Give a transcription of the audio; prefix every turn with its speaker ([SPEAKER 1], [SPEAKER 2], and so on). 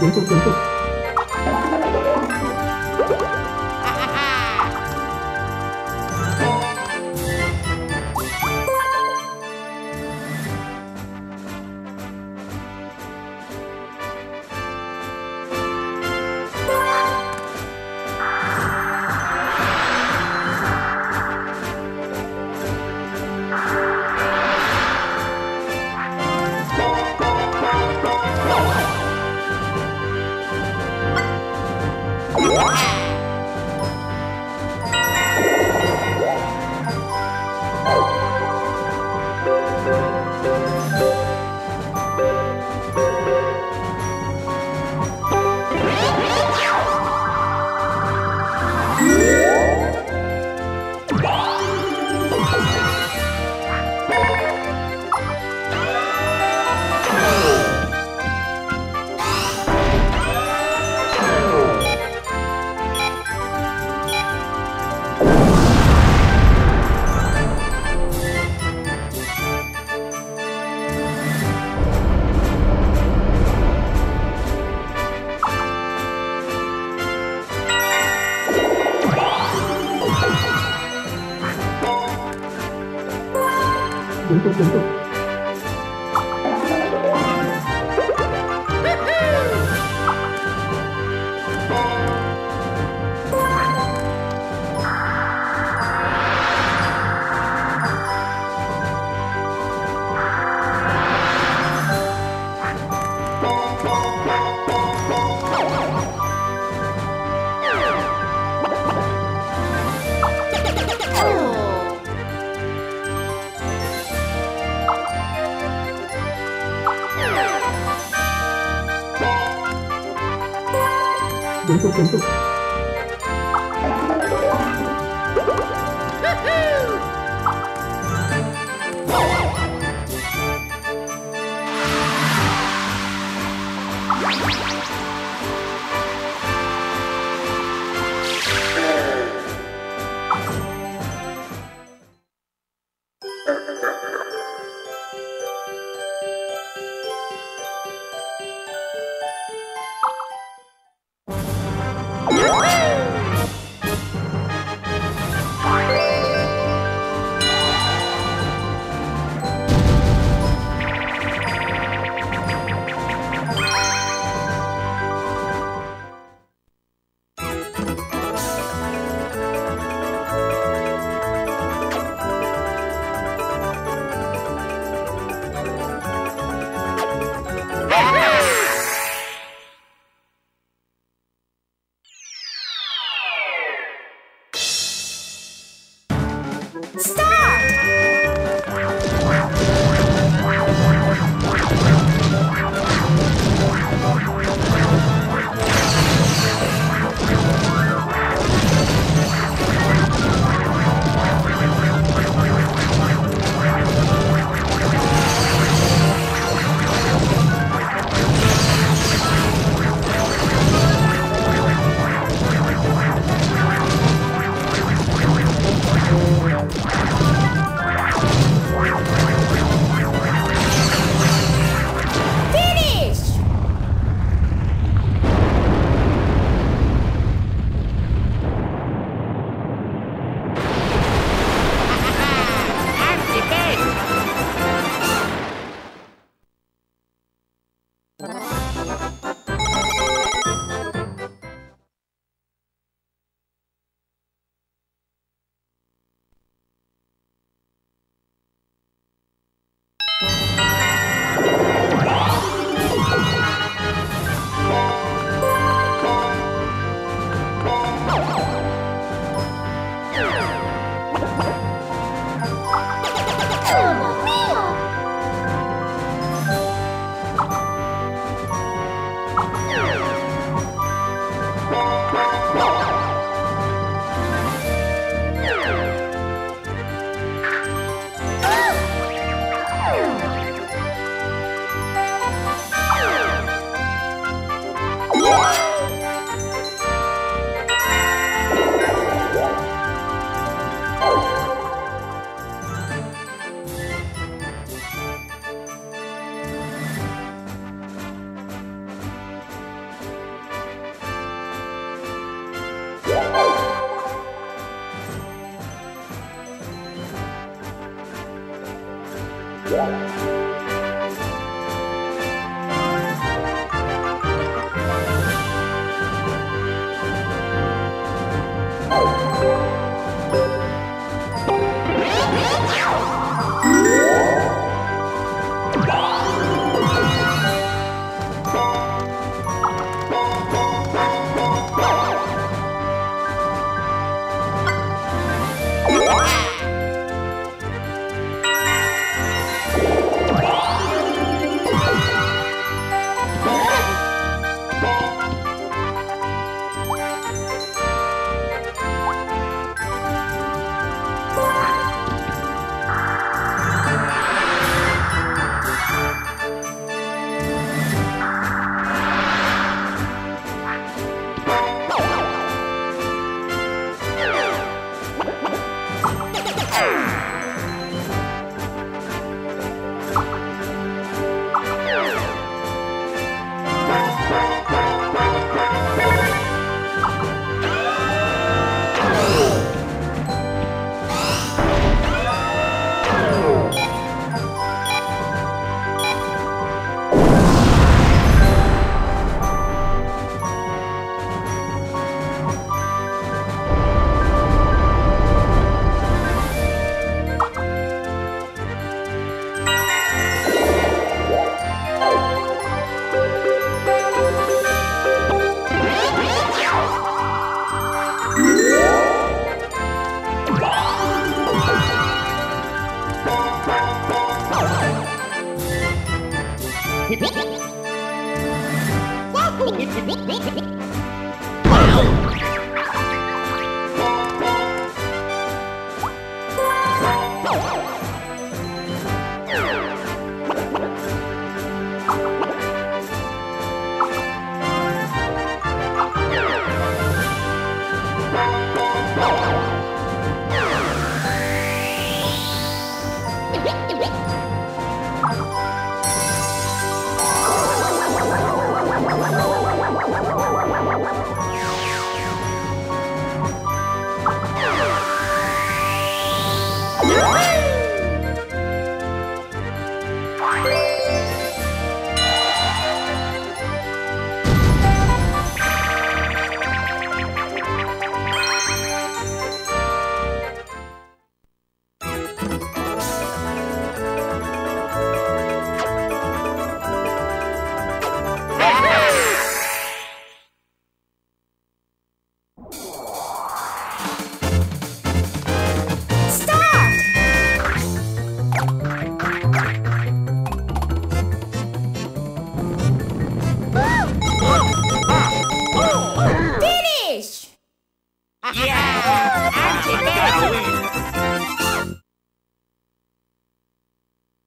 [SPEAKER 1] 等等等等。ちょっ punto, punto. Stop! Oh.